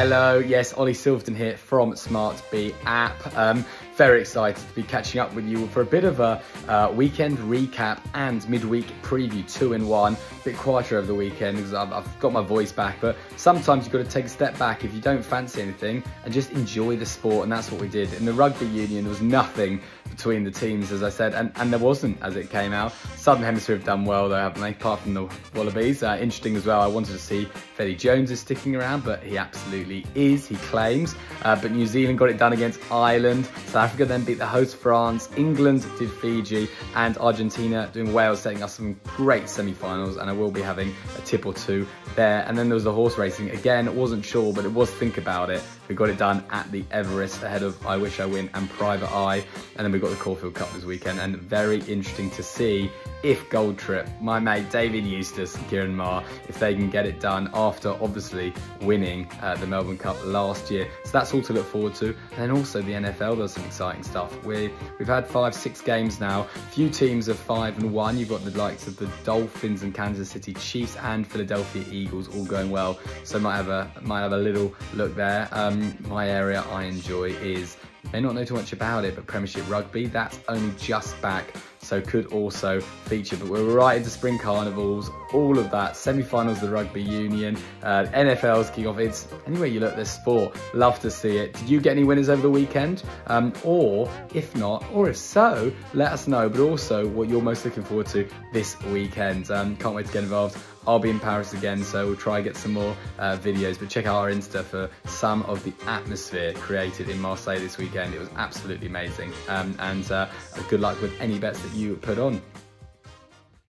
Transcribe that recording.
Hello, yes, Ollie Silverton here from Smart B app. Um, very excited to be catching up with you for a bit of a uh, weekend recap and midweek preview, two in one. A bit quieter over the weekend because I've, I've got my voice back, but sometimes you've got to take a step back if you don't fancy anything and just enjoy the sport, and that's what we did. In the rugby union, there was nothing between the teams, as I said, and, and there wasn't as it came out. Southern Hemisphere have done well, though, haven't they? Apart from the Wallabies. Uh, interesting as well, I wanted to see if Eddie Jones is sticking around, but he absolutely is, he claims. Uh, but New Zealand got it done against Ireland. South Africa then beat the host France. England did Fiji. And Argentina doing Wales, setting us some great semi-finals. And I will be having a tip or two there. And then there was the horse racing. Again, it wasn't sure, but it was think about it. We got it done at the Everest ahead of I Wish I Win and Private Eye. And then we got the Caulfield Cup this weekend. And very interesting to see if Gold Trip, my mate David Eustace Ciaron Maher, if they can get it done after obviously winning uh, the Melbourne Cup last year. So that's all to look forward to. And then also the NFL does some exciting stuff. We, we've had five, six games now. Few teams of five and one. You've got the likes of the Dolphins and Kansas City Chiefs and Philadelphia Eagles all going well. So might have a might have a little look there. Um, my area I enjoy is may not know too much about it, but Premiership Rugby, that's only just back so could also feature. But we're right into spring carnivals, all of that, semi-finals of the rugby union, uh, NFL's kicking off. It's anywhere you look, there's sport. Love to see it. Did you get any winners over the weekend? Um, or if not, or if so, let us know. But also what you're most looking forward to this weekend. Um, can't wait to get involved. I'll be in Paris again, so we'll try and get some more uh, videos. But check out our Insta for some of the atmosphere created in Marseille this weekend. It was absolutely amazing. Um, and uh, good luck with any bets that you put on.